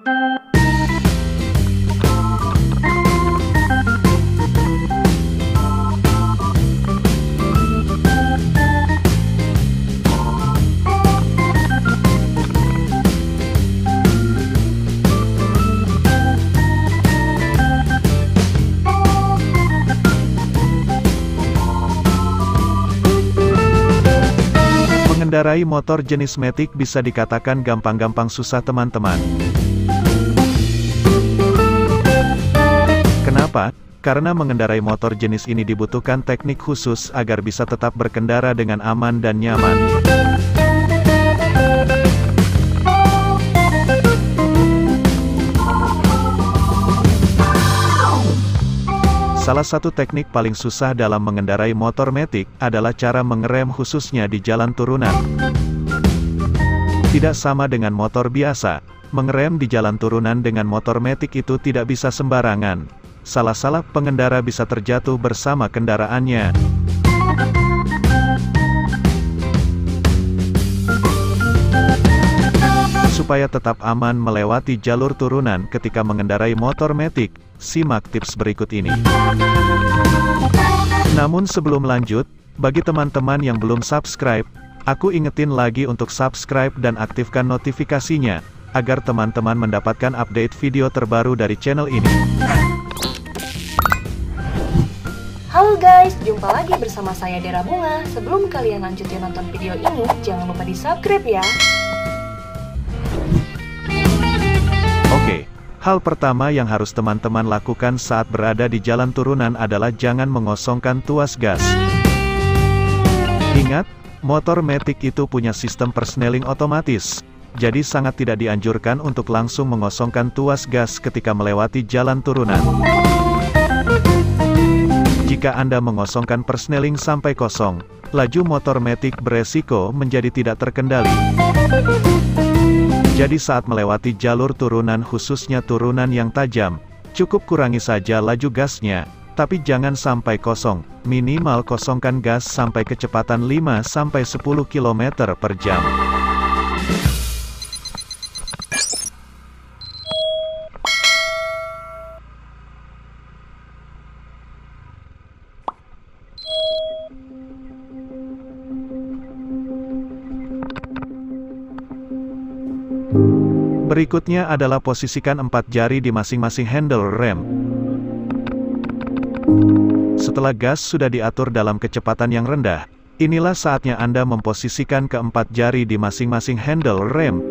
Mengendarai motor jenis Matic bisa dikatakan gampang-gampang susah teman-teman. Kenapa? Karena mengendarai motor jenis ini dibutuhkan teknik khusus agar bisa tetap berkendara dengan aman dan nyaman. Salah satu teknik paling susah dalam mengendarai motor metik adalah cara mengerem khususnya di jalan turunan. Tidak sama dengan motor biasa, mengerem di jalan turunan dengan motor metik itu tidak bisa sembarangan. Salah-salah pengendara bisa terjatuh bersama kendaraannya. Supaya tetap aman melewati jalur turunan ketika mengendarai motor metik, simak tips berikut ini. Namun sebelum lanjut, bagi teman-teman yang belum subscribe, aku ingetin lagi untuk subscribe dan aktifkan notifikasinya, agar teman-teman mendapatkan update video terbaru dari channel ini. Halo guys, jumpa lagi bersama saya Dera Bunga. Sebelum kalian lanjutin nonton video ini, jangan lupa di subscribe ya. Oke, Hal pertama yang harus teman-teman lakukan saat berada di jalan turunan adalah jangan mengosongkan tuas gas. Ingat, motor Matic itu punya sistem persneling otomatis, jadi sangat tidak dianjurkan untuk langsung mengosongkan tuas gas ketika melewati jalan turunan. Jika Anda mengosongkan persneling sampai kosong, laju motor Matic beresiko menjadi tidak terkendali. Jadi saat melewati jalur turunan khususnya turunan yang tajam, cukup kurangi saja laju gasnya, tapi jangan sampai kosong, minimal kosongkan gas sampai kecepatan 5-10 km per jam. Berikutnya adalah posisikan empat jari di masing-masing handle rem. Setelah gas sudah diatur dalam kecepatan yang rendah, inilah saatnya Anda memposisikan keempat jari di masing-masing handle rem.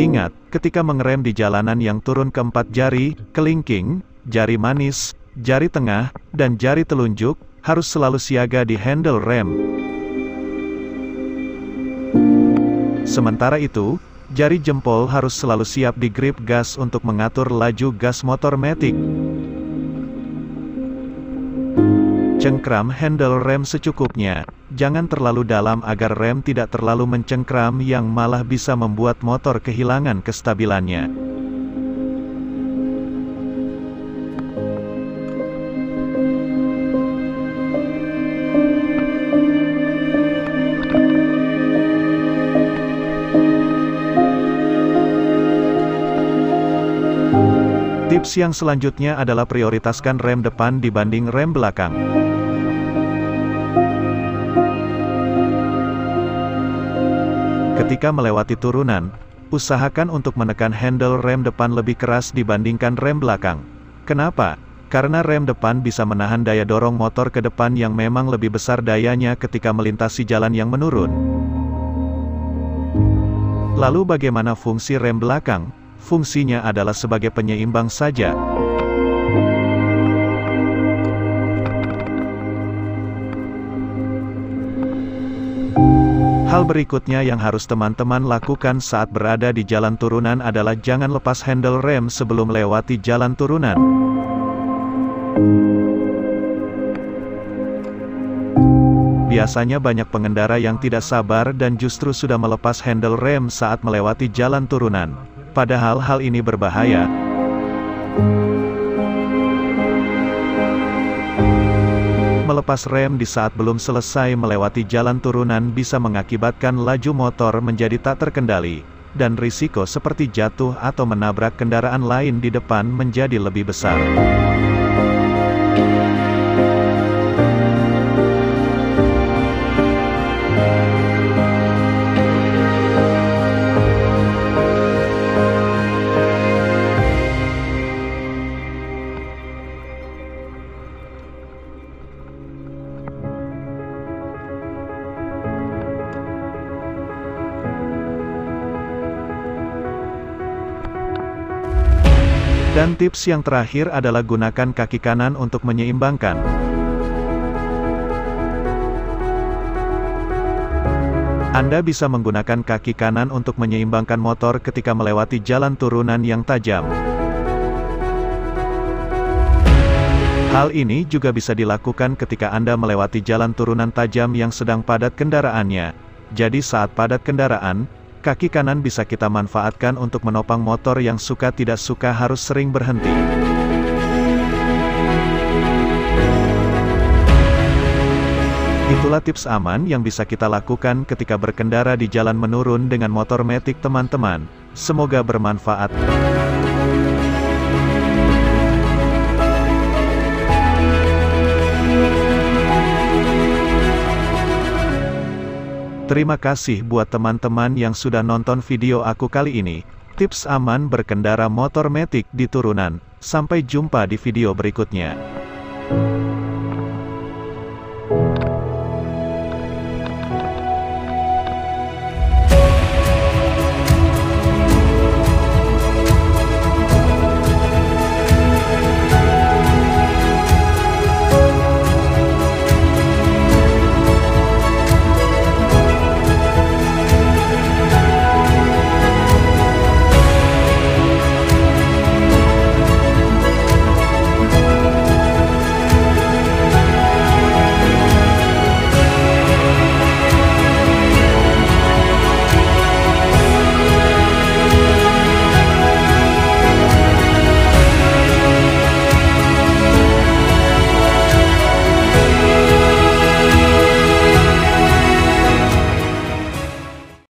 Ingat, ketika mengerem di jalanan yang turun keempat jari, kelingking, jari manis, jari tengah, dan jari telunjuk, harus selalu siaga di handle rem. Sementara itu, jari jempol harus selalu siap di grip gas untuk mengatur laju gas motor Matic. Cengkram handle rem secukupnya, jangan terlalu dalam agar rem tidak terlalu mencengkram yang malah bisa membuat motor kehilangan kestabilannya. Tips yang selanjutnya adalah prioritaskan rem depan dibanding rem belakang. Ketika melewati turunan, usahakan untuk menekan handle rem depan lebih keras dibandingkan rem belakang. Kenapa? Karena rem depan bisa menahan daya dorong motor ke depan yang memang lebih besar dayanya ketika melintasi jalan yang menurun. Lalu bagaimana fungsi rem belakang? Fungsinya adalah sebagai penyeimbang saja. Hal berikutnya yang harus teman-teman lakukan saat berada di jalan turunan adalah jangan lepas handle rem sebelum melewati jalan turunan. Biasanya banyak pengendara yang tidak sabar dan justru sudah melepas handle rem saat melewati jalan turunan. Padahal hal ini berbahaya. Melepas rem di saat belum selesai melewati jalan turunan bisa mengakibatkan laju motor menjadi tak terkendali. dan risiko seperti jatuh atau menabrak kendaraan lain di depan menjadi lebih besar. Dan tips yang terakhir adalah gunakan kaki kanan untuk menyeimbangkan. Anda bisa menggunakan kaki kanan untuk menyeimbangkan motor ketika melewati jalan turunan yang tajam. Hal ini juga bisa dilakukan ketika Anda melewati jalan turunan tajam yang sedang padat kendaraannya. Jadi saat padat kendaraan, kaki kanan bisa kita manfaatkan untuk menopang motor yang suka tidak suka harus sering berhenti. Itulah tips aman yang bisa kita lakukan ketika berkendara di jalan menurun dengan motor metik teman-teman. Semoga bermanfaat. Terima kasih buat teman-teman yang sudah nonton video aku kali ini. Tips aman berkendara motor metik di turunan. Sampai jumpa di video berikutnya.